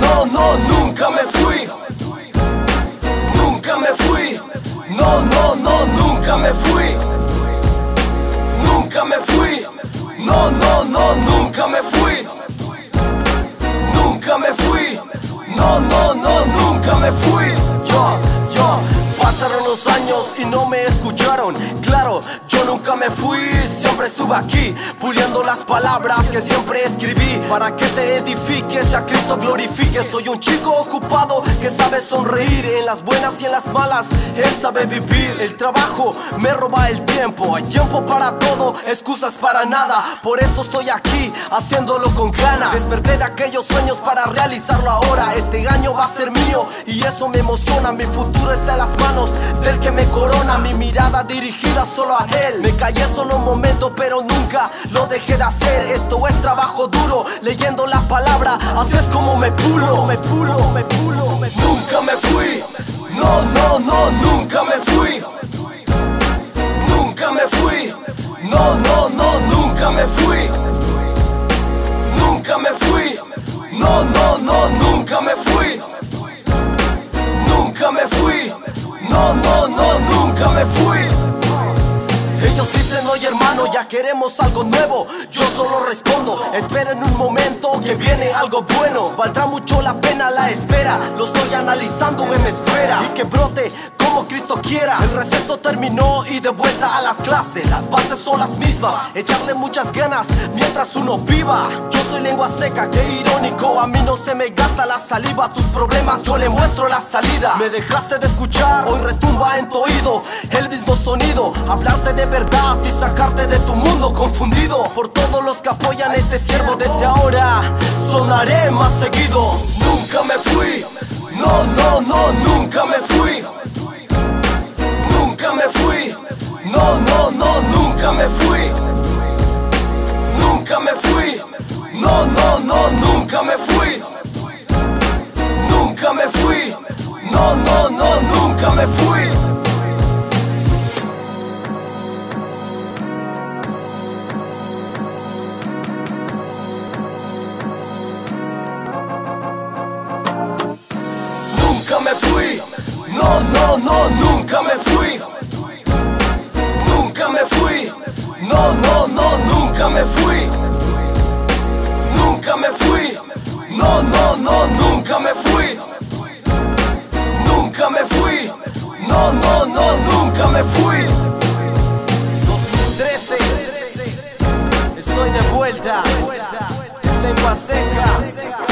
no, no, nunca me fui. Nunca me fui. No, no, no, nunca me fui. Nunca me fui. No, no, no, nunca me fui. Nunca me fui. No, no, no, nunca me fui. Yo, yo. Pasaron los años y no me escucharon. Claro, yo nunca me fui, siempre estuve aquí, puliendo las palabras que siempre escribí. Para que te edifiques, a Cristo glorifiques. Soy un chico ocupado que sabe sonreír en las buenas y en las malas. Él sabe vivir. El trabajo me roba el tiempo. Hay tiempo para todo, excusas para nada. Por eso estoy aquí, haciéndolo con ganas. Desperté de aquellos sueños para realizarlo ahora. Este va a ser mío y eso me emociona. Mi futuro está en las manos del que me corona. Mi mirada dirigida solo a él. Me callé solo un momento, pero nunca lo dejé de hacer. Esto es trabajo duro, leyendo la palabra. Así es como me pulo, me pulo, me pulo. Me pulo. Nunca me fui. No, no, no, nunca queremos algo nuevo. Yo solo respondo, esperen un momento que viene algo bueno. Valdrá mucho la pena la espera. Lo estoy analizando en mi esfera. Y que brote El receso terminó y de vuelta a las clases. Las bases son las mismas. Echarle muchas ganas mientras uno viva. Yo soy lengua seca, qué irónico. A mí no se me gasta la saliva. Tus problemas yo le muestro la salida. Me dejaste de escuchar, hoy retumba en tu oído el mismo sonido. Hablarte de verdad y sacarte de tu mundo confundido. Por todos los que apoyan este siervo desde ahora, coming from me fui. No, no, no, nunca me fui. Nunca me fui. No, no, no, nunca me fui. 2013. Estoy de vuelta. Es lengua seca.